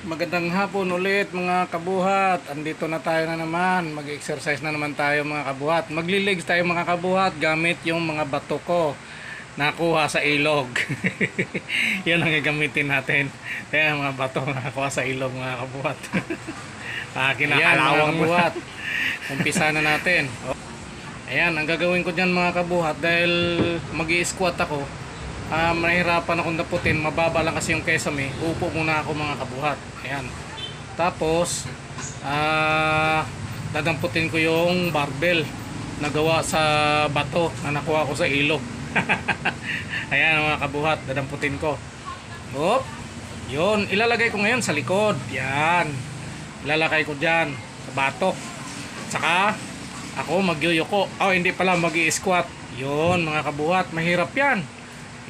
Magandang hapon ulit mga kabuhat. Andito na tayo na naman. Mag-exercise na naman tayo mga kabuhat. Maglilegs tayo mga kabuhat gamit yung mga bato ko nakuha sa ilog. Yan ang gagamitin natin. Kaya mga bato nakuha sa ilog mga kabuhat. ah, kinakalawang buhat. Umpisa na natin. Ayan, ang gagawin ko dyan mga kabuhat dahil mag squat ako, ah mahirapan akong daputin, mababa lang kasi yung kesame, upo muna ako mga kabuhat. Ayan. Tapos, ah dadamputin ko yung barbell na gawa sa bato na nakuha ko sa ilog. Ayan mga kabuhat, dadamputin ko. Hop. Yun, ilalagay ko ngayon sa likod. Yan. Ilalagay ko dyan sa batok. Saka, ako magyuyuko. Oh, hindi pala mag squat Yun, mga kabuhat. Mahirap yan.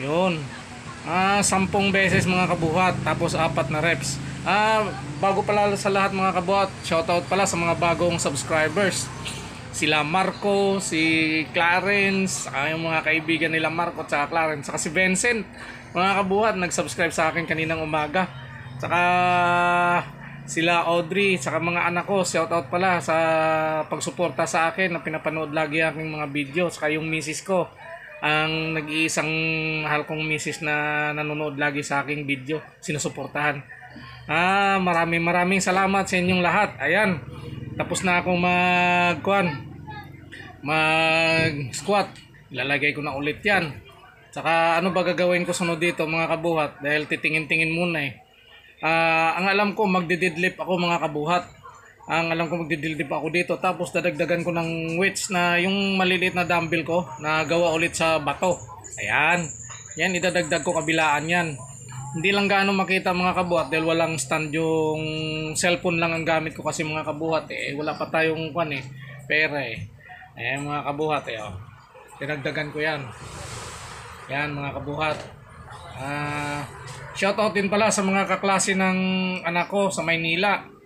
Yun. Ah, sampung beses mga kabuhat. Tapos apat na reps. Ah, bago pala sa lahat mga kabuhat, shoutout pala sa mga bagong subscribers. Sila Marco, si Clarence, saka yung mga kaibigan nila Marco at Clarence, saka si Vincent. Mga kabuhat, nag-subscribe sa akin kaninang umaga. Saka sila Audrey, saka mga anak ko, shoutout pala sa pagsuporta sa akin na pinapanood lagi aking mga video, saka yung misis ko ang nag-iisang mahal kong misis na nanonood lagi sa aking video, sinusuportahan. Ah, maraming maraming salamat sa inyong lahat. Ayan. Tapos na ako mag mag squat. Ilalagay ko na ulit 'yan. Saka ano ba gagawin ko sunod dito mga kabuhat dahil titingin-tingin muna eh. Ah, ang alam ko magde-deadlift ako mga kabuhat. Ang alam ko magde-deadlift ako dito tapos dadagdagan ko ng weights na yung maliliit na dumbbell ko na gawa ulit sa bato. Ayan. Yan idadagdag ko kabilaan yan. Hindi lang gaano makita mga kabuhat dahil walang stand yung cellphone lang ang gamit ko kasi mga kabuhat eh wala pa tayong kwan eh pera eh. Ayan mga kabuhat eh oh. Dinagdagan ko yan. Yan mga kabuhat. Ah, shoutout din pala sa mga kaklase ng anak ko sa Maynila.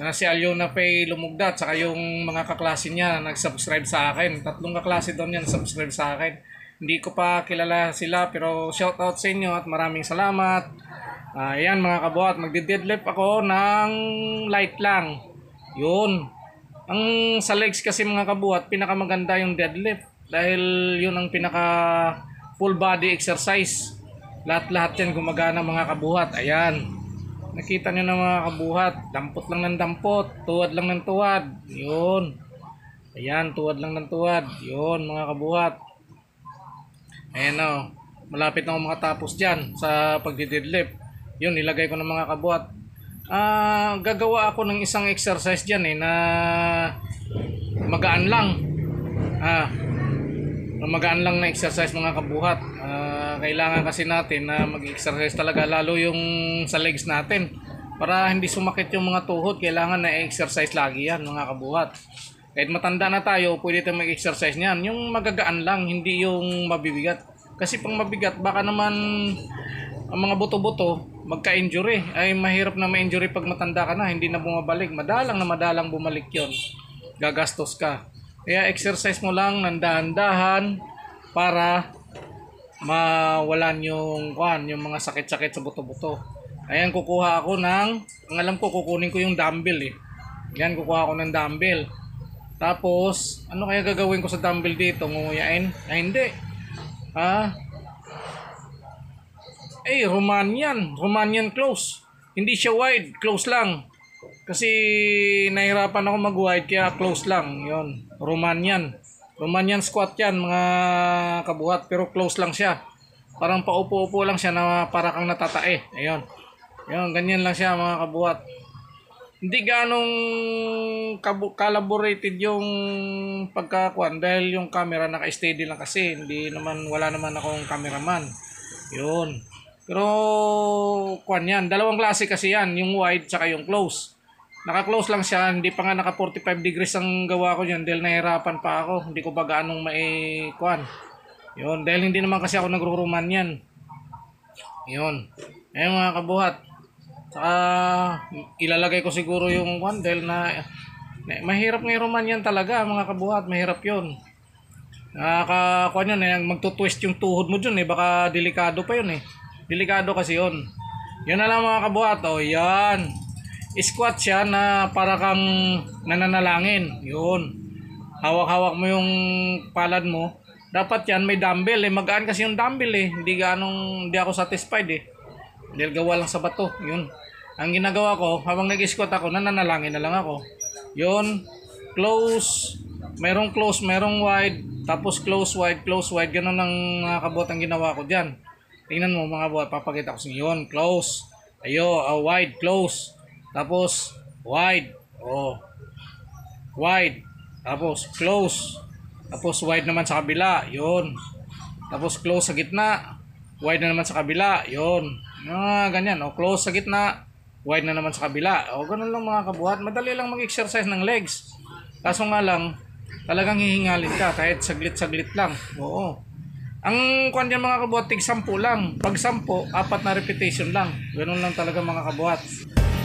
Na si Alyona Pay Lumugdat saka yung mga kaklase niya nag-subscribe sa akin. Tatlong kaklase doon yan subscribe sa akin. Hindi ko pa kilala sila pero shoutout sa inyo at maraming salamat. Ah, ayan mga kabuhat, magde-deadlift ako ng light lang. Yun. Ang sa legs kasi mga kabuhat, pinakamaganda yung deadlift dahil yun ang pinaka full body exercise. Lahat-lahat yan gumagana mga kabuhat. Ayan. Nakita nyo na mga kabuhat. Dampot lang ng dampot. Tuwad lang ng tuwad. Yun. Ayan, tuwad lang ng tuwad. Yun mga kabuhat. Ayan o. Malapit na ako makatapos dyan sa pagdi-deadlift. Yun, nilagay ko ng mga kabuhat. Ah, gagawa ako ng isang exercise dyan eh na magaan lang. Ah, magaan lang na exercise mga kabuhat. Ah, kailangan kasi natin na mag-exercise talaga lalo yung sa legs natin. Para hindi sumakit yung mga tuhod, kailangan na exercise lagi yan mga kabuhat. Kahit matanda na tayo, pwede tayong mag-exercise niyan. Yung magagaan lang, hindi yung mabibigat. Kasi pang mabigat, baka naman ang mga buto-buto, magka-injury. Ay mahirap na ma-injury pag matanda ka na, hindi na bumabalik. Madalang na madalang bumalik yon Gagastos ka. Kaya exercise mo lang ng dahan-dahan para mawalan yung kwan, yung mga sakit-sakit sa buto-buto. Ayan, kukuha ako ng, ang alam ko, kukunin ko yung dumbbell eh. Yan, kukuha ako ng dumbbell. Tapos, ano kaya gagawin ko sa dumbbell dito? Nguyain? Ay, hindi. Ah, eh, Romanian. Romanian close. Hindi siya wide. Close lang. Kasi nahirapan ako mag-wide kaya close lang. Yon Romanian. Romanian squat yan mga kabuhat. Pero close lang siya. Parang paupo-upo lang siya na para kang natatae. Ayun. Yun, ganyan lang siya mga kabuhat. Hindi ganong collaborated yung pagkakuan dahil yung camera naka-steady lang kasi hindi naman wala naman akong cameraman. Yun. Pero kuan yan, dalawang klase kasi yan, yung wide tsaka yung close. Naka-close lang siya, hindi pa nga naka 45 degrees ang gawa ko diyan dahil nahirapan pa ako. Hindi ko ba gaanong mai kuan. Yun, dahil hindi naman kasi ako nagruruman yan. Yun. Ayun mga kabuhat. Saka ilalagay ko siguro yung kuan dahil na, na mahirap ng ruman yan talaga mga kabuhat, mahirap yun. Nakakakuan yun, eh, magtutwist yung tuhod mo dyan eh, baka delikado pa yun eh. Delikado kasi yun. Yun na lang mga kabuhat. O, yan. Squat siya na para kang nananalangin. Yun. Hawak-hawak mo yung palad mo. Dapat yan may dumbbell eh. Magaan kasi yung dumbbell eh. Hindi ganong, hindi ako satisfied eh. Dahil gawa lang sa bato. Yun. Ang ginagawa ko, habang nag-squat ako, nananalangin na lang ako. Yun. Close. Merong close, merong wide. Tapos close, wide, close, wide. Ganun ang mga kabuhat ang ginawa ko dyan. Tingnan mo mga buhat, papakita ko sa inyo. Yun, close. Ayo, ah, wide, close. Tapos, wide. Oh. Wide. Tapos, close. Tapos, wide naman sa kabila. Yun. Tapos, close sa gitna. Wide na naman sa kabila. Yun. Mga ganyan. O, close sa gitna. Wide na naman sa kabila. O, ganun lang mga kabuhat. Madali lang mag-exercise ng legs. Kaso nga lang, talagang hihingalin ka kahit saglit-saglit lang. Oo. Ang kwan dyan mga kabuhat, tig 10 lang. Pag 10, apat na repetition lang. Ganun lang talaga mga kabuhat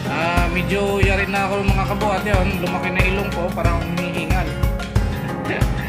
uh, medyo yarin na ako mga kabuhat yun oh. lumaki na ilong ko parang humihingal